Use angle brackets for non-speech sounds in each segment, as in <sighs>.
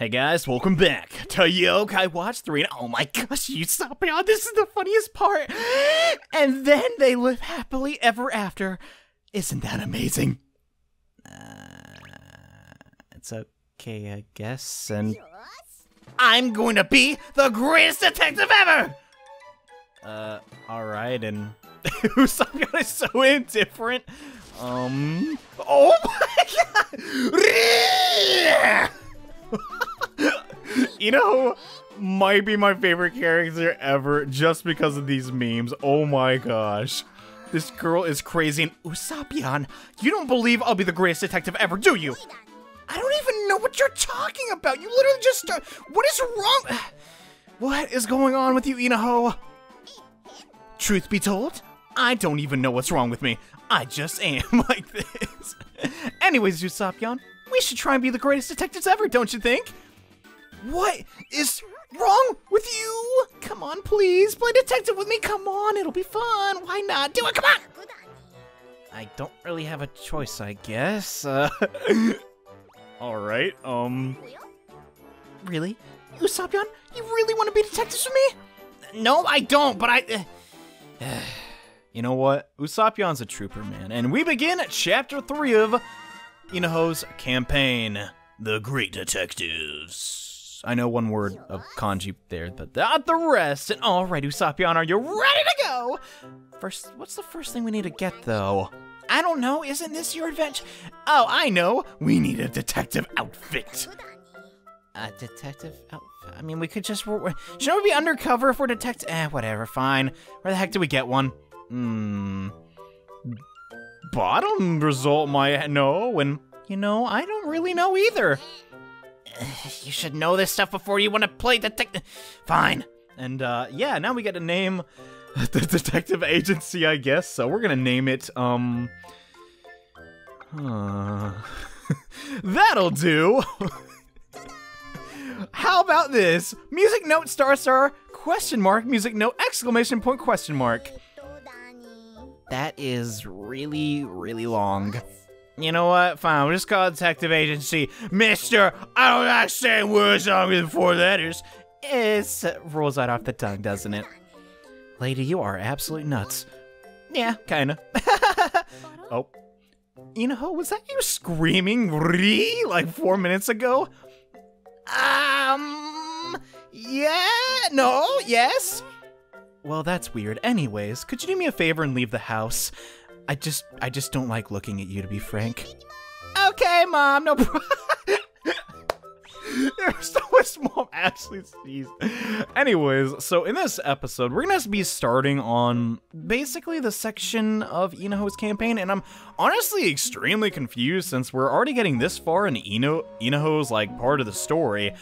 Hey guys, welcome back to Yokai Watch 3. And oh my gosh, you stop me on this is the funniest part. And then they live happily ever after. Isn't that amazing? Uh, it's okay, I guess. And I'm going to be the greatest detective ever! Uh, alright, and <laughs> Usopp is so indifferent. Um, oh my <laughs> god! <laughs> you know, might be my favorite character ever just because of these memes. Oh my gosh. This girl is crazy and Usapyon, you don't believe I'll be the greatest detective ever, do you? I don't even know what you're talking about. You literally just start- What is wrong? <sighs> What is going on with you, Inaho? Truth be told, I don't even know what's wrong with me. I just am <laughs> like this. Anyways, Usapyon, we should try and be the greatest detectives ever, don't you think? What is wrong with you? Come on, please. Play detective with me. Come on, it'll be fun. Why not? Do it. Come on. I don't really have a choice, I guess. Uh, <laughs> all right. Um. Really? Usapyon, you really want to be detectives with me? No, I don't, but I... Uh, <sighs> you know what? Usapyon's a trooper, man. And we begin chapter 3 of Inaho's campaign, The Great Detectives. I know one word of kanji there, but not the rest. And all right, Usapyon, are you ready to go? First, what's the first thing we need to get, though? I don't know. Isn't this your adventure? Oh, I know. We need a detective outfit. A detective outfit? I mean, we could just... Shouldn't we be undercover if we're detective? Eh, whatever, fine. Where the heck do we get one? Hmm... Bottom result might know, and, you know, I don't really know either. <sighs> You should know this stuff before you want to play detective. Fine. And uh, yeah, now we get to name <laughs> the detective agency, I guess. So we're gonna name it. Um. Uh, <laughs> that'll do. <laughs> How about this? Music note star star question mark music note exclamation point question mark. That is really really long. You know what? Fine, we'll just call it Detective Agency. Mister, I don't like saying words longer than four letters. It uh, rolls right off the tongue, doesn't it? Lady, you are absolute nuts. Yeah, kinda. <laughs> oh. You know, was that you screaming re like four minutes ago? Um, yeah, no, yes? Well, that's weird. Anyways, could you do me a favor and leave the house? I just, I just don't like looking at you, to be frank. Okay, Mom, no problem. <laughs> There's so much mom actually. Anyways, so in this episode, we're gonna be starting on basically the section of Inaho's campaign, and I'm honestly extremely confused since we're already getting this far in Ino Inaho's like part of the story.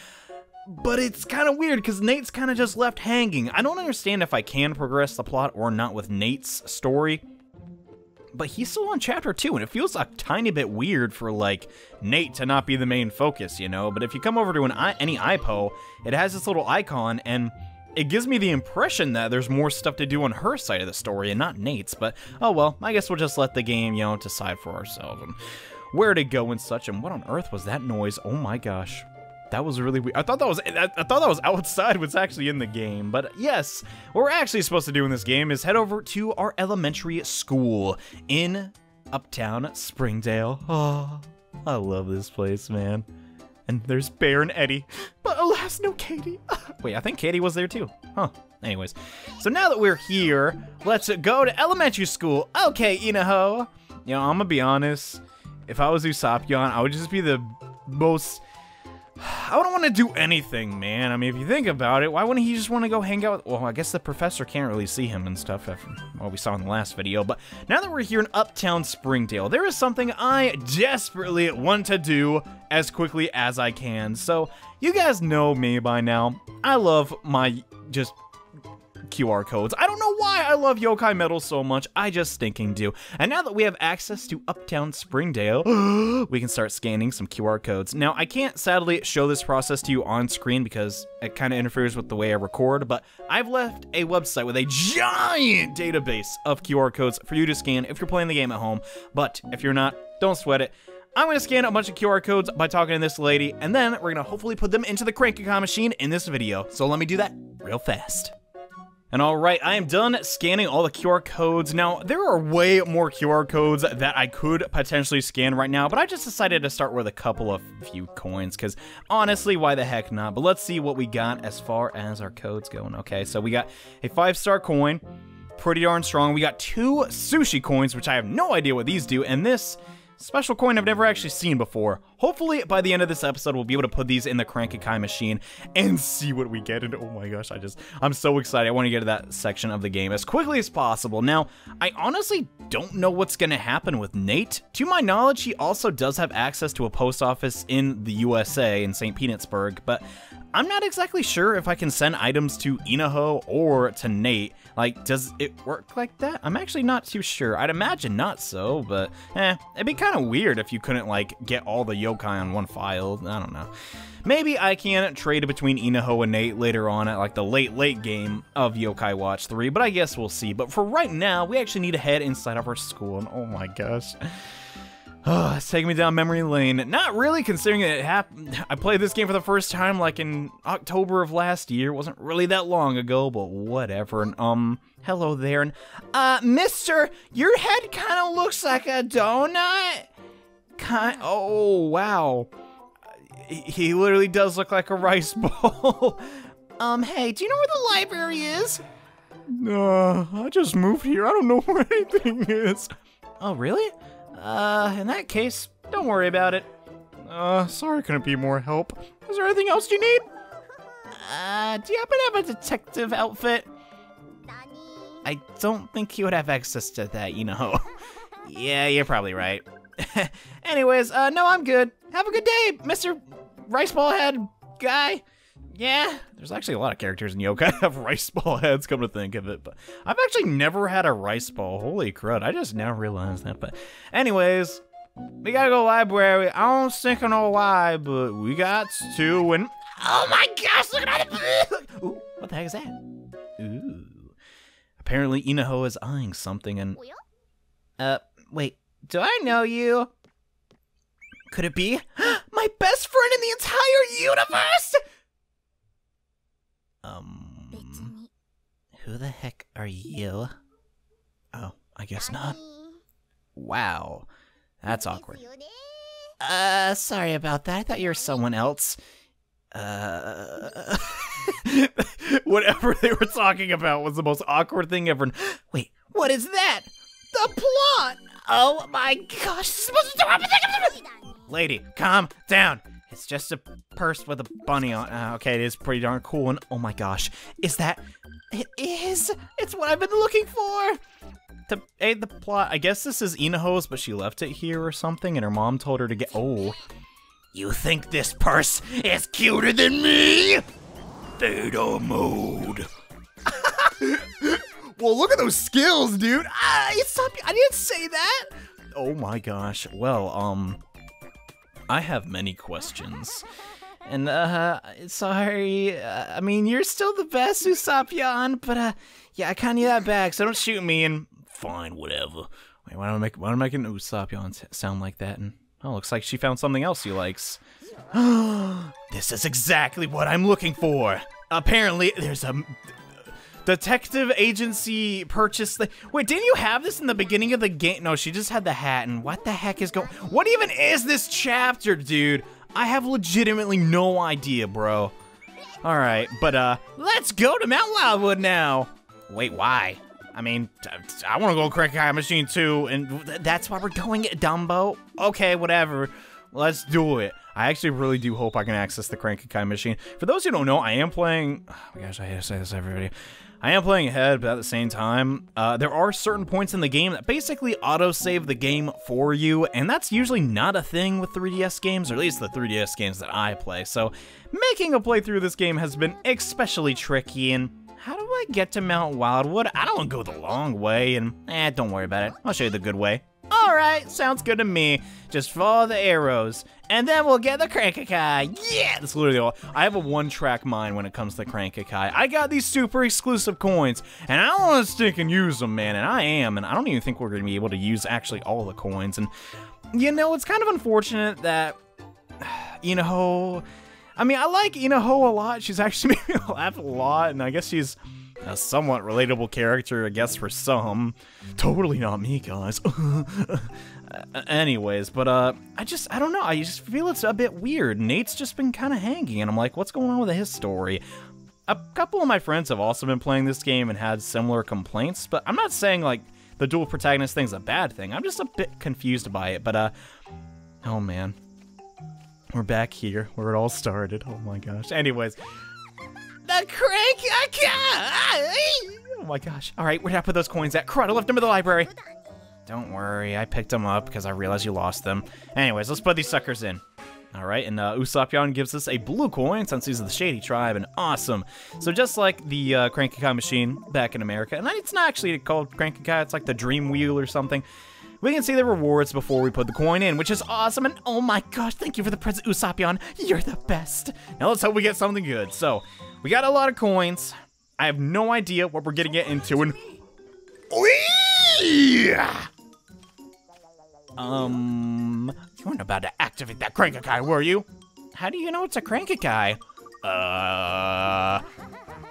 But it's kind of weird because Nate's kind of just left hanging. I don't understand if I can progress the plot or not with Nate's story but he's still on chapter two, and it feels a tiny bit weird for like Nate to not be the main focus, you know. But if you come over to an any IPO, it has this little icon, and it gives me the impression that there's more stuff to do on her side of the story and not Nate's. But oh well, I guess we'll just let the game, you know, decide for ourselves and where to go and such. And what on earth was that noise? Oh my gosh. That was really weird. I thought that was I, I thought that was outside what's actually in the game. But yes, what we're actually supposed to do in this game is head over to our elementary school in Uptown Springdale. Oh, I love this place, man. And there's Bear and Eddie. But alas, no Katie. <laughs> Wait, I think Katie was there too. Huh. Anyways, so now that we're here, let's go to elementary school. Okay, Inaho. You know, I'm gonna be honest. If I was Usapyon, I would just be the most I don't want to do anything, man. I mean, if you think about it, why wouldn't he just want to go hang out? With, well, I guess the professor can't really see him and stuff, after what we saw in the last video. But now that we're here in Uptown Springdale, there is something I desperately want to do as quickly as I can. So, you guys know me by now. I love my just QR codes. I don't know why I love Yokai Medal so much, I just stinking do. And now that we have access to Uptown Springdale, <gasps> we can start scanning some QR codes. Now, I can't sadly show this process to you on screen because it kind of interferes with the way I record, but I've left a website with a giant database of QR codes for you to scan if you're playing the game at home. But if you're not, don't sweat it. I'm gonna scan a bunch of QR codes by talking to this lady, and then we're gonna hopefully put them into the Crank-a-kai machine in this video. So let me do that real fast. And alright, I am done scanning all the QR codes. Now, there are way more QR codes that I could potentially scan right now, but I just decided to start with a couple of few coins, because honestly, why the heck not? But let's see what we got as far as our codes going. Okay, so we got a five-star coin, pretty darn strong. We got two sushi coins, which I have no idea what these do, and this Special coin I've never actually seen before. Hopefully, by the end of this episode, we'll be able to put these in the Crank-a-kai machine and <laughs> see what we get. And oh my gosh, I just, I'm so excited. I want to get to that section of the game as quickly as possible. Now, I honestly don't know what's going to happen with Nate. To my knowledge, he also does have access to a post office in the USA, in St. Peanutsburg, but I'm not exactly sure if I can send items to Inaho or to Nate. Like, does it work like that? I'm actually not too sure. I'd imagine not so, but eh, it'd be kind of weird if you couldn't, like, get all the yokai on one file. I don't know. Maybe I can trade between Inaho and Nate later on at, like, the late, late game of Yokai Watch 3, but I guess we'll see. But for right now, we actually need to head inside of our school, and oh my gosh. Oh, it's taking me down memory lane. Not really, considering it happened. I played this game for the first time like in October of last year. It wasn't really that long ago, but whatever. And um, hello there. And uh, Mister, your head kind of looks like a donut. Kind. Oh wow. He literally does look like a rice <laughs> bowl. um, hey, do you know where the library is? Uh, I just moved here. I don't know <laughs> where anything is. Oh, really? Uh, in that case, don't worry about it. Uh, sorry couldn't be more help. Is there anything else you need? Uh, do you happen to have a detective outfit? I don't think he would have access to that, you know. <laughs> yeah, you're probably right. <laughs> Anyways, uh, no, I'm good. Have a good day, Mr. Rice Ball Head guy. Yeah, there's actually a lot of characters in Yokai <laughs> have rice ball heads, come to think of it. But I've actually never had a rice ball. Holy crud, I just now realized that. But anyways, we gotta go library. I don't think I know why, but we got to. And oh my gosh, look at that! <laughs> Ooh, what the heck is that? Ooh. Apparently, Inaho is eyeing something, and uh, wait, do I know you? Could it be <gasps> my best friend in the entire universe? Um, who the heck are you? Oh, I guess not. Wow, that's awkward. Uh, sorry about that. I thought you were someone else. Uh, <laughs> whatever they were talking about was the most awkward thing ever. Wait, what is that? The plot! Oh my gosh, Lady, calm down. It's just a purse with a bunny on. Uh, okay, it is pretty darn cool. And oh my gosh, is that? It is. It's what I've been looking for. To aid the plot, I guess this is Inaho's, but she left it here or something, and her mom told her to get. Oh, you think this purse is cuter than me? Beta mode. <laughs> well, look at those skills, dude. Ah, stop! I didn't say that. Oh my gosh. Well, um, I have many questions. And, uh, sorry, uh, I mean, you're still the best, Usapyan, but, uh, yeah, I kinda need that back, so don't shoot me, and fine, whatever. Wait, why don't I make, why don't I make an Usapyan sound like that? And, oh, looks like she found something else she likes. <gasps> this is exactly what I'm looking for! Apparently, there's a Detective agency purchase. The Wait, didn't you have this in the beginning of the game? No, she just had the hat. And what the heck is going? What even is this chapter, dude? I have legitimately no idea, bro. All right, but uh, let's go to Mount Wildwood now. Wait, why? I mean, I want to go Crank-a-kai Machine too, and that's why we're going, at Dumbo. Okay, whatever. Let's do it. I actually really do hope I can access the Crank-a-kai Machine. For those who don't know, I am playing... <sighs> Oh my gosh, I hate to say this every video. I am playing ahead, but at the same time, uh, there are certain points in the game that basically auto-save the game for you, and that's usually not a thing with 3DS games, or at least the 3DS games that I play, so making a playthrough of this game has been especially tricky, and how do I get to Mount Wildwood? I don't want to go the long way, and eh, don't worry about it. I'll show you the good way. Alright, sounds good to me. Just follow the arrows, and then we'll get the Crank-a-kai. Yeah, that's literally all. I have a one-track mind when it comes to Crank-a-kai. I got these super exclusive coins, and I want to stick and use them, man, and I am, and I don't even think we're going to be able to use actually all the coins, and you know, it's kind of unfortunate that, <sighs> you know, I mean, I like Inaho a lot. She's <laughs> actually made me laugh a lot, and I guess she's a somewhat relatable character, I guess, for some. Totally not me, guys. <laughs> Anyways, but, uh, I just, I don't know, I just feel it's a bit weird. Nate's just been kind of hanging, and I'm like, what's going on with his story? A couple of my friends have also been playing this game and had similar complaints, but I'm not saying, like, the dual protagonist thing's a bad thing. I'm just a bit confused by it, but, uh, oh man. We're back here where it all started. Oh my gosh. Anyways, the crank. Oh my gosh. All right, where'd I put those coins at? Crud, I left them in the library. Don't worry, I picked them up because I realized you lost them. Anyways, let's put these suckers in. All right, and uh, Usapyon gives us a blue coin since he's of the Shady Tribe, and awesome. So just like the uh, Cranky Kai machine back in America, and it's not actually called Cranky Kai, it's like the Dream Wheel or something. We can see the rewards before we put the coin in, which is awesome, and oh my gosh, thank you for the present, Usapyon. You're the best. Now let's hope we get something good. So, we got a lot of coins. I have no idea what we're getting it into, and... Um, you weren't about to activate that Crankakai, were you? How do you know it's a Crankakai? Uh,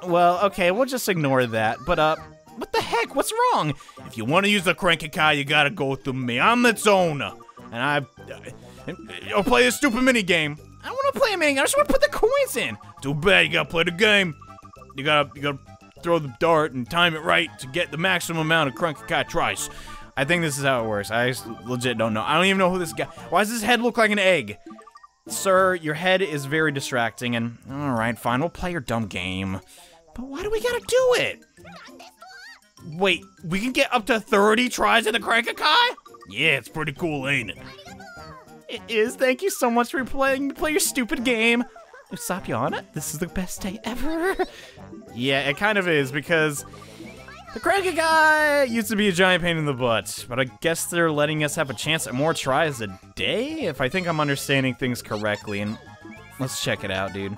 well, okay, we'll just ignore that. But, uh, what the heck? What's wrong? If you want to use the Crankakai, you gotta go through me. I'm its owner. And I, uh, I'll play this stupid mini game. I don't want to play a mini game. I just want to put the coins in. Too bad you gotta play the game. You gotta, you gotta throw the dart and time it right to get the maximum amount of Crankakai tries. I think this is how it works. I legit don't know. I don't even know who this guy. Why does his head look like an egg? Sir, your head is very distracting, and alright, fine, we'll play your dumb game. But why do we gotta do it? Wait, we can get up to 30 tries in the Crankakai? Yeah, it's pretty cool, ain't it? It is. Thank you so much for playing play your stupid game. Usapyana, this is the best day ever. <laughs> yeah, it kind of is, because the Crankakai used to be a giant pain in the butt, but I guess they're letting us have a chance at more tries a day, if I think I'm understanding things correctly, and let's check it out, dude.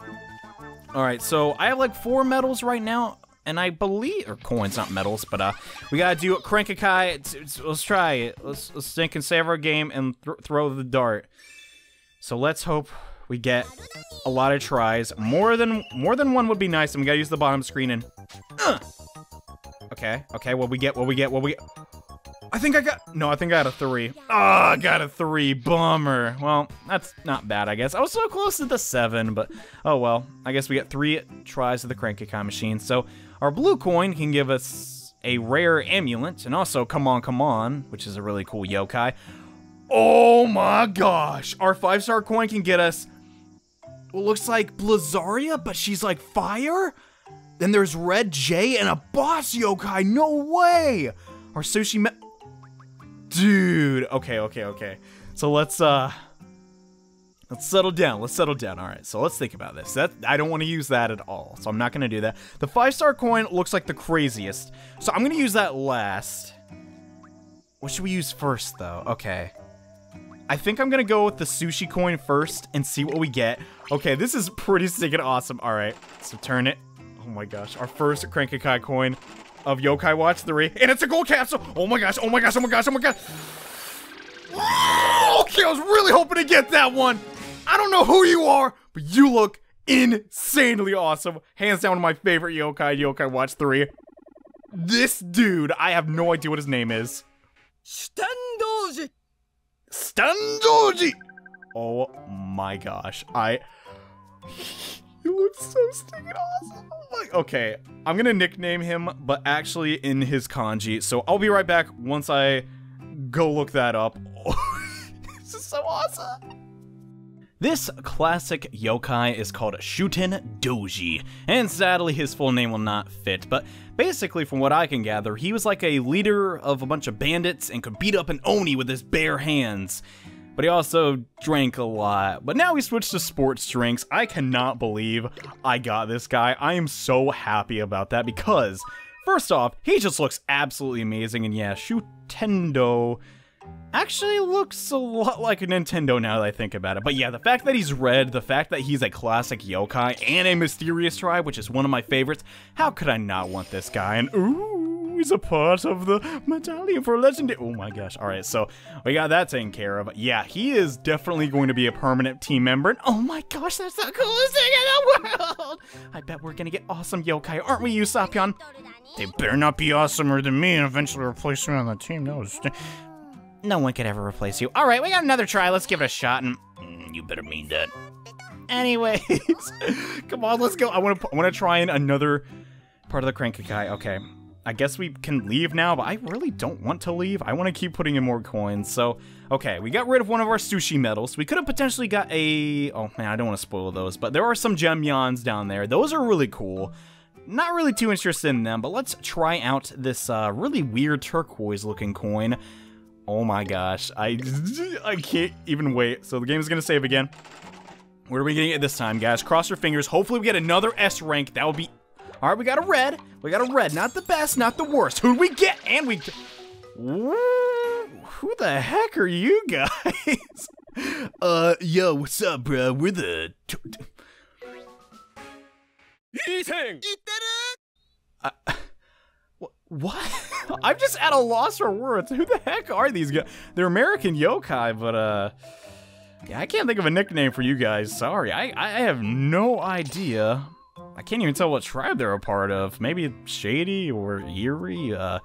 Alright, so I have like four medals right now, and I believe, or coins, not medals, but uh, we gotta do a Crankakai, let's try it. Let's, let's think and save our game and th throw the dart. So let's hope we get a lot of tries. More than more than one would be nice, and we gotta use the bottom screen and... Uh, Okay, okay, what we get, what we get, what we. I think I got, no, I think I got a three. Oh, I got a three, bummer. Well, that's not bad, I guess. I was so close to the seven, but oh well. I guess we got three tries of the Cranky Kai machine. So our blue coin can give us a rare amulet, and also Come On, Come On, which is a really cool yokai. Oh my gosh, our five-star coin can get us what looks like Blazaria, but she's like fire? Then there's Red J and a boss yokai. No way. Our sushi Dude. Okay, okay, okay. So let's, uh... Let's settle down. Let's settle down. All right, so let's think about this. That I don't want to use that at all, so I'm not going to do that. The five-star coin looks like the craziest, so I'm going to use that last. What should we use first, though? Okay. I think I'm going to go with the sushi coin first and see what we get. Okay, this is pretty sick and awesome. All right, so turn it. Oh my gosh, our first Crankakai coin of Yokai Watch 3, and it's a gold capsule! Oh my gosh, oh my gosh, oh my gosh, oh my gosh! okay, I was really hoping to get that one! I don't know who you are, but you look insanely awesome. Hands down my favorite Yokai, Yokai Watch 3. This dude, I have no idea what his name is. Standoji! Standoji! Oh my gosh, I... <laughs> You look so stinking awesome. Oh like, okay, I'm gonna nickname him, but actually in his kanji. So I'll be right back once I go look that up. <laughs> this is so awesome. This classic yokai is called Shuten Doji, and sadly his full name will not fit, but basically from what I can gather, he was like a leader of a bunch of bandits and could beat up an Oni with his bare hands but he also drank a lot. But now he switched to sports drinks. I cannot believe I got this guy. I am so happy about that because, first off, he just looks absolutely amazing. And yeah, Shutendo actually looks a lot like a Nintendo now that I think about it. But yeah, the fact that he's red, the fact that he's a classic yokai and a mysterious tribe, which is one of my favorites, how could I not want this guy? And ooh, He's a part of the medallion for legendary. Oh my gosh. All right, so we got that taken care of. Yeah, he is definitely going to be a permanent team member. And oh my gosh, that's the coolest thing in the world. I bet we're going to get awesome yokai, aren't we, Usopp They better not be awesomer than me and eventually replace me on the team. No, no one could ever replace you. All right, we got another try. Let's give it a shot. And mm, you better mean that. Anyways, <laughs> come on, let's go. I want to. I want to try in another part of the Crank-a-kai. Okay, I guess we can leave now, but I really don't want to leave. I want to keep putting in more coins. So, okay, we got rid of one of our sushi medals. We could have potentially got a... Oh, man, I don't want to spoil those, but there are some gem yons down there. Those are really cool. Not really too interested in them, but let's try out this uh, really weird turquoise-looking coin. Oh my gosh, I, <laughs> I can't even wait. So the game is going to save again. Where are we getting it this time, guys? Cross your fingers. Hopefully we get another S rank. That would be... All right, we got a red. We got a red. Not the best, not the worst. Who'd we get? And we... Who the heck are you guys? <laughs> uh, yo, what's up, bro? We're the... Uh, what? <laughs> I'm just at a loss for words. Who the heck are these guys? They're American yokai, but, uh... Yeah, I can't think of a nickname for you guys. Sorry, I, I have no idea. I can't even tell what tribe they're a part of. Maybe Shady or Eerie. Uh,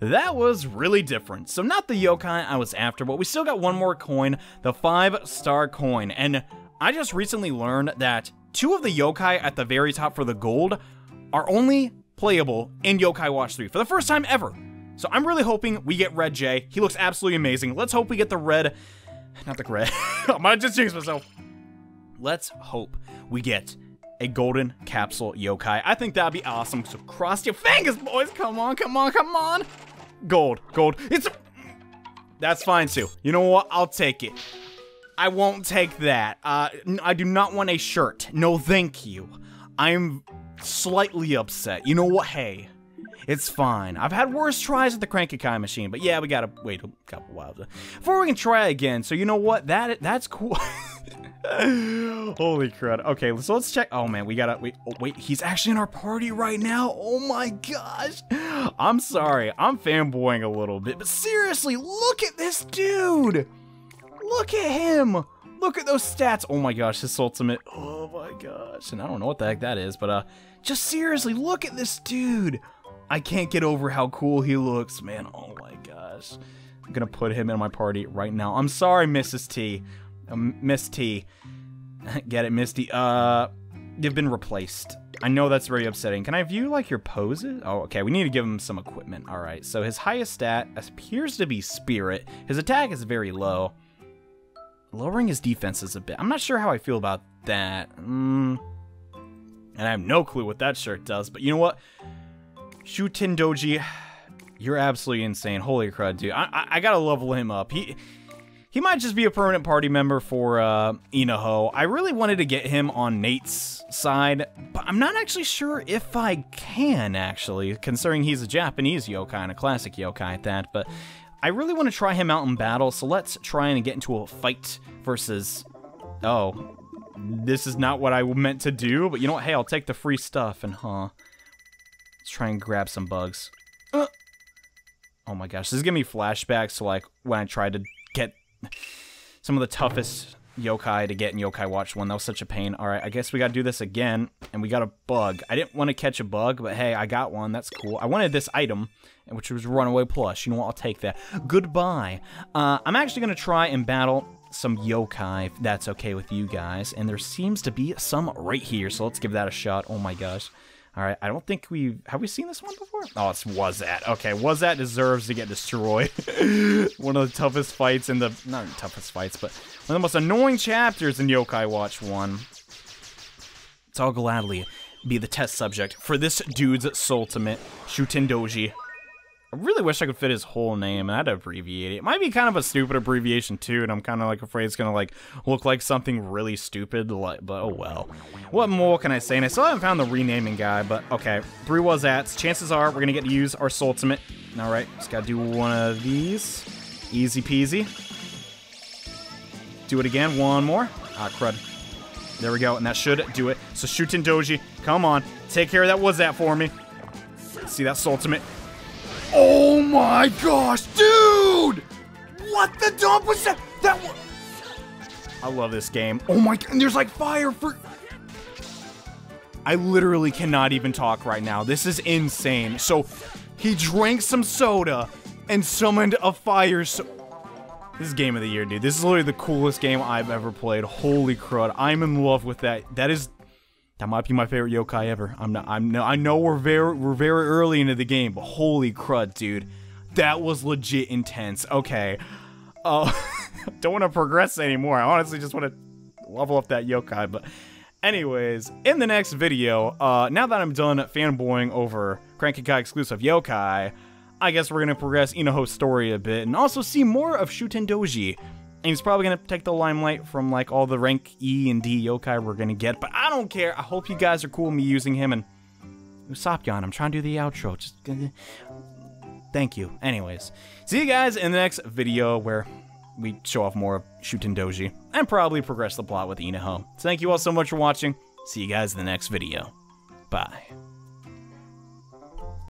that was really different. So not the yokai I was after, but we still got one more coin, the five-star coin. And I just recently learned that two of the yokai at the very top for the gold are only playable in Yokai Watch 3 for the first time ever. So I'm really hoping we get Red J. He looks absolutely amazing. Let's hope we get the red not the gray. I might just jinx myself. Let's hope we get a golden capsule yokai. I think that'd be awesome. So cross your fingers, boys. Come on, come on, come on. Gold, gold. It's a... That's fine, too. You know what? I'll take it. I won't take that. Uh, I do not want a shirt. No, thank you. I'm slightly upset. You know what? Hey, it's fine. I've had worse tries at the Crank-a-kai machine, but yeah, we gotta wait a couple while before we can try again. So you know what? That that's cool. <laughs> Holy crud. Okay, so let's check. Oh man, we gotta wait. Oh, wait, he's actually in our party right now. Oh my gosh. I'm sorry. I'm fanboying a little bit, but seriously, look at this dude. Look at him. Look at those stats. Oh my gosh, his ultimate. Oh my gosh. And I don't know what the heck that is, but uh, just seriously, look at this dude. I can't get over how cool he looks, man. Oh my gosh. I'm gonna put him in my party right now. I'm sorry, Mrs. T. Uh, Miss T. <laughs> get it, Misty. Uh, you've been replaced. I know that's very upsetting. Can I view, like, your poses? Oh, okay, we need to give him some equipment. All right, so his highest stat appears to be Spirit. His attack is very low. Lowering his defense is a bit. I'm not sure how I feel about that. Mm. And I have no clue what that shirt does, but you know what? Shutendoji, you're absolutely insane. Holy crud, dude. I, I, I, gotta level him up. He he might just be a permanent party member for uh, Inaho. I really wanted to get him on Nate's side, but I'm not actually sure if I can, actually, considering he's a Japanese yokai and a classic yokai at that, but I really want to try him out in battle, so let's try and get into a fight versus... Oh, this is not what I meant to do, but you know what? Hey, I'll take the free stuff and huh... Let's try and grab some bugs. Uh. Oh my gosh, this is giving me flashbacks to like when I tried to get some of the toughest yokai to get in Yokai Watch 1. That was such a pain. Alright, I guess we gotta do this again. And we got a bug. I didn't want to catch a bug, but hey, I got one. That's cool. I wanted this item, which was Runaway Plush. You know what? I'll take that. Goodbye. Uh, I'm actually gonna try and battle some yokai, if that's okay with you guys. And there seems to be some right here, so let's give that a shot. Oh my gosh. All right, I don't think we have we seen this one before. Oh, it's was that okay? Was that deserves to get destroyed? <laughs> one of the toughest fights in the not toughest fights, but one of the most annoying chapters in Yokai Watch One. So I'll gladly be the test subject for this dude's Soultimate Shutendoji. I really wish I could fit his whole name, and I'd abbreviate it. It might be kind of a stupid abbreviation, too, and I'm kind of, like, afraid it's gonna, like, look like something really stupid, like, but oh well. What more can I say? And I still haven't found the renaming guy, but okay. Three was ats. Chances are we're gonna get to use our Soultimate. Alright, just gotta do one of these. Easy peasy. Do it again, one more. Ah, crud. There we go, and that should do it. So Shutendoji, come on. Take care of that was that for me. See that Soultimate. Oh my gosh, dude! What the dump was that? That. I love this game. Oh my, and there's like fire for. I literally cannot even talk right now. This is insane. So, he drank some soda and summoned a fire. So, this is game of the year, dude. This is literally the coolest game I've ever played. Holy crud! I'm in love with that. That is, that might be my favorite yokai ever. I'm not. I'm no. I know we're very we're very early into the game, but holy crud, dude, that was legit intense. Okay, uh, <laughs> don't want to progress anymore. I honestly just want to level up that yokai, but. Anyways, in the next video, uh, now that I'm done fanboying over Cranky Kai exclusive yokai, I guess we're gonna progress Inaho's story a bit and also see more of Shuten Doji. And he's probably gonna take the limelight from like all the rank E and D yokai we're gonna get, but I don't care. I hope you guys are cool with me using him and Usapyan, I'm trying to do the outro. Just thank you. Anyways, see you guys in the next video where we show off more of Shuten Doji and probably progress the plot with Inaho. So thank you all so much for watching. See you guys in the next video. Bye.